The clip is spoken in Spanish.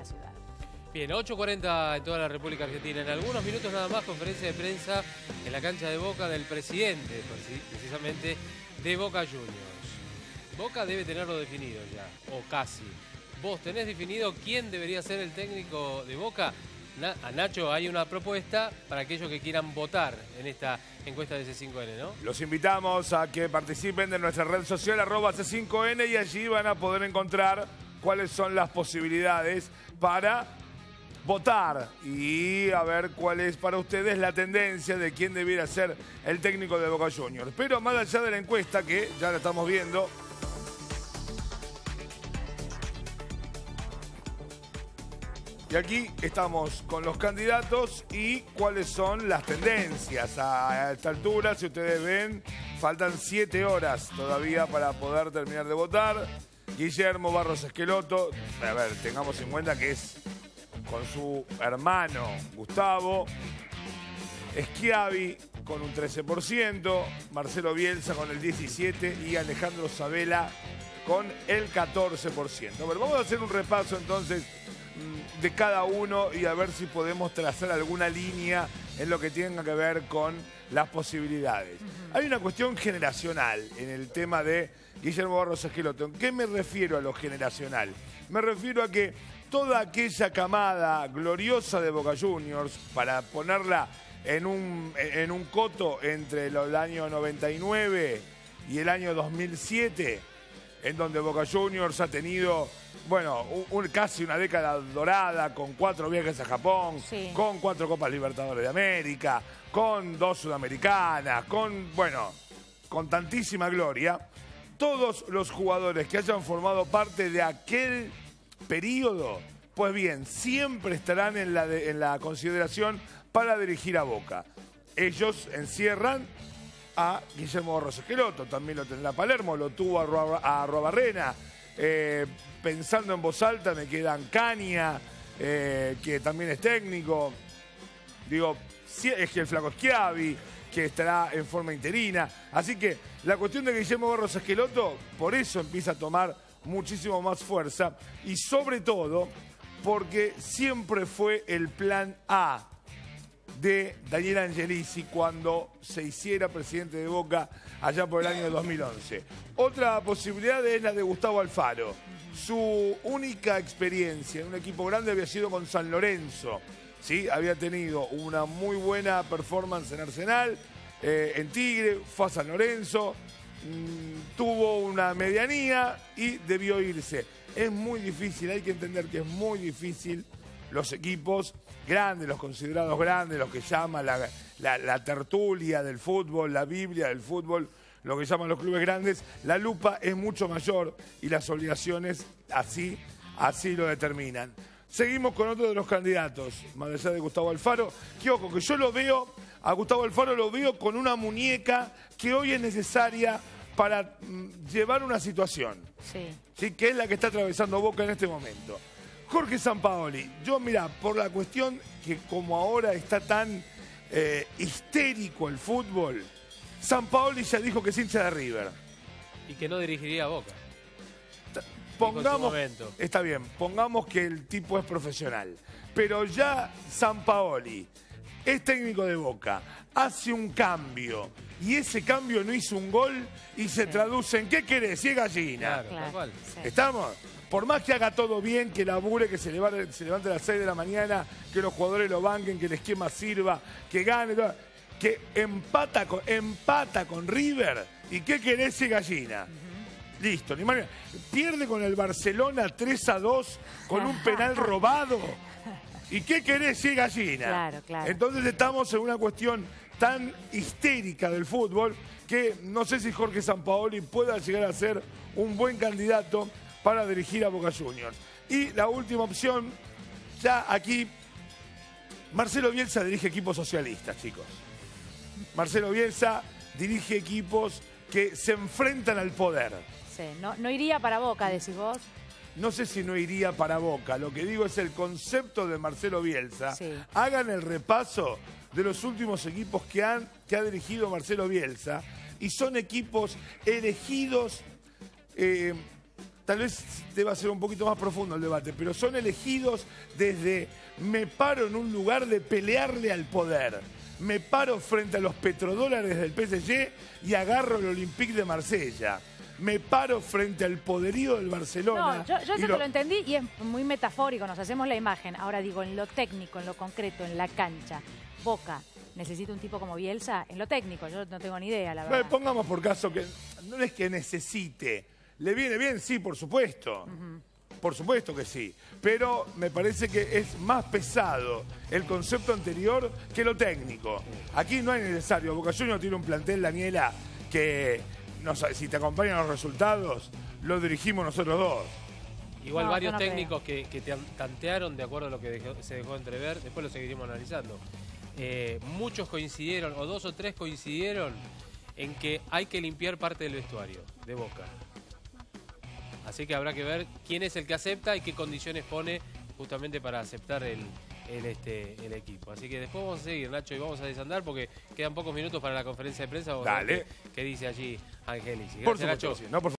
la ciudad. Bien, 8.40 en toda la República Argentina. En algunos minutos nada más, conferencia de prensa en la cancha de Boca del presidente, precisamente de Boca Juniors. Boca debe tenerlo definido ya, o casi. ¿Vos tenés definido quién debería ser el técnico de Boca? a Nacho hay una propuesta para aquellos que quieran votar en esta encuesta de C5N, ¿no? Los invitamos a que participen de nuestra red social arroba C5N y allí van a poder encontrar cuáles son las posibilidades para votar y a ver cuál es para ustedes la tendencia de quién debiera ser el técnico de Boca Juniors. Pero más allá de la encuesta, que ya la estamos viendo, Y aquí estamos con los candidatos y cuáles son las tendencias. A esta altura, si ustedes ven, faltan siete horas todavía para poder terminar de votar. Guillermo Barros Esqueloto, a ver, tengamos en cuenta que es con su hermano Gustavo. Schiavi con un 13%, Marcelo Bielsa con el 17% y Alejandro Sabela con el 14%. A ver, vamos a hacer un repaso entonces Mm, de cada uno y a ver si podemos trazar alguna línea en lo que tenga que ver con las posibilidades. Hay una cuestión generacional en el tema de Guillermo Barros Esqueloto. ¿En qué me refiero a lo generacional? Me refiero a que toda aquella camada gloriosa de Boca Juniors, para ponerla en un, en un coto entre el año 99 y el año 2007, en donde Boca Juniors ha tenido, bueno, casi una década dorada, con cuatro viajes a Japón, con cuatro Copas Libertadores de América, con dos Sudamericanas, con, bueno, con tantísima gloria. Todos los jugadores que hayan formado parte de aquel periodo, pues bien, siempre estarán en la, en la consideración para dirigir a Boca. Ellos encierran a Guillermo Borros Esqueloto, también lo tendrá Palermo, lo tuvo a, Robarrena. Eh, pensando en voz alta me quedan Caña, eh, que también es técnico. Digo, es que el flaco Schiavi, que estará en forma interina. Así que la cuestión de Guillermo Borros Esqueloto, por eso empieza a tomar muchísimo más fuerza y sobre todo porque siempre fue el plan A de Daniel Angelici cuando se hiciera presidente de Boca allá por el año 2011. Otra posibilidad es la de Gustavo Alfaro. Su única experiencia en un equipo grande había sido con San Lorenzo. ¿sí? Había tenido una muy buena performance en Arsenal, eh, en Tigre, fue a San Lorenzo, mm, tuvo una medianía y debió irse. Es muy difícil, hay que entender que es muy difícil los equipos grandes, los considerados grandes, los que llaman la, tertulia del fútbol, la Biblia del fútbol, lo que llaman los clubes grandes, la lupa es mucho mayor y las obligaciones así, así lo determinan. Seguimos con otro de los candidatos, más allá de Gustavo Alfaro, que ojo, que yo lo veo, a Gustavo Alfaro lo veo con una muñeca que hoy es necesaria para mm, llevar una situación. Sí. ¿sí? Que es la que está atravesando Boca en este momento. Jorge Sampaoli, yo mira, por la cuestión que como ahora está tan eh, histérico el fútbol, Sampaoli ya dijo que es hincha de River. Y que no dirigiría a Boca. Pongamos, está bien, pongamos que el tipo es profesional, pero ya Sampaoli es técnico de Boca, hace un cambio y ese cambio no hizo un gol y se traduce en ¿qué querés? Si es gallina. Claro, ¿Estamos? Por más que haga todo bien, que labure, que se levante, se levante a las 6 de la mañana, que los jugadores lo banquen, que el esquema sirva, que gane, que empata con, empata con River. ¿Y qué querés si gallina? Listo, ni manera. Pierde con el Barcelona 3 a 2 con un penal robado. ¿Y qué querés si gallina? Claro, claro. Entonces estamos en una cuestión tan histérica del fútbol que no sé si Jorge Sampaoli pueda llegar a ser un buen candidato para dirigir a Boca Juniors. Y la última opción, ya aquí, Marcelo Bielsa dirige equipos socialistas, chicos. Marcelo Bielsa dirige equipos que se enfrentan al poder. Sí, no, iría para Boca, decís vos. No sé si no iría para Boca. Lo que digo es el concepto de Marcelo Bielsa. Hagan el repaso de los últimos equipos que, han, que ha dirigido Marcelo Bielsa y son equipos elegidos eh, tal vez deba ser un poquito más profundo el debate, pero son elegidos desde me paro en un lugar de pelearle al poder. Me paro frente a los petrodólares del PSG y agarro el Olympique de Marsella. Me paro frente al poderío del Barcelona. No, yo, eso lo- te lo entendí y es muy metafórico, nos hacemos la imagen. Ahora digo, en lo técnico, en lo concreto, en la cancha, Boca, ¿necesita un tipo como Bielsa? En lo técnico, yo no tengo ni idea, la Bueno, verdad. pongamos por caso que no es que necesite. ¿Le viene bien? Sí, por supuesto. Por supuesto que sí. Pero me parece que es más pesado el concepto anterior que lo técnico. Aquí no es necesario. Boca Juniors tiene un plantel, Daniela, que no sabe, si te acompañan los resultados, lo dirigimos nosotros dos. Igual No, varios no técnicos que, que te tantearon de acuerdo a lo que dejó- se dejó entrever, después lo seguiremos analizando. Eh, muchos coincidieron, o dos o tres coincidieron, en que hay que limpiar parte del vestuario de Boca. Así que habrá que ver quién es el que acepta y qué condiciones pone justamente para aceptar el, el, este, el equipo. Así que después vamos a seguir, Nacho, y vamos a desandar porque quedan pocos minutos para la conferencia de prensa. Dale. qué, dice allí Angelici. Por Gracias, supuesto Nacho. sí. No, por